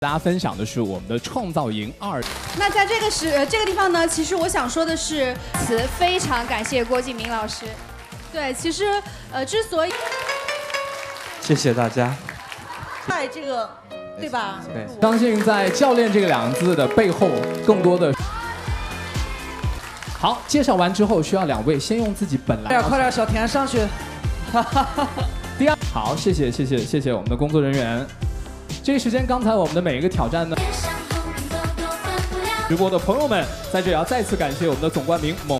大家分享的是我们的创造营二。那在这个时呃这个地方呢，其实我想说的是，词非常感谢郭敬明老师。对，其实呃之所以谢谢大家。在这个，对吧？对，相信在教练这个两个字的背后，更多的。好，介绍完之后，需要两位先用自己本来。快点，快点，小田上去。第二，好，谢谢，谢谢，谢谢我们的工作人员。这一时间，刚才我们的每一个挑战呢，直播的朋友们，在这里要再次感谢我们的总冠名猛。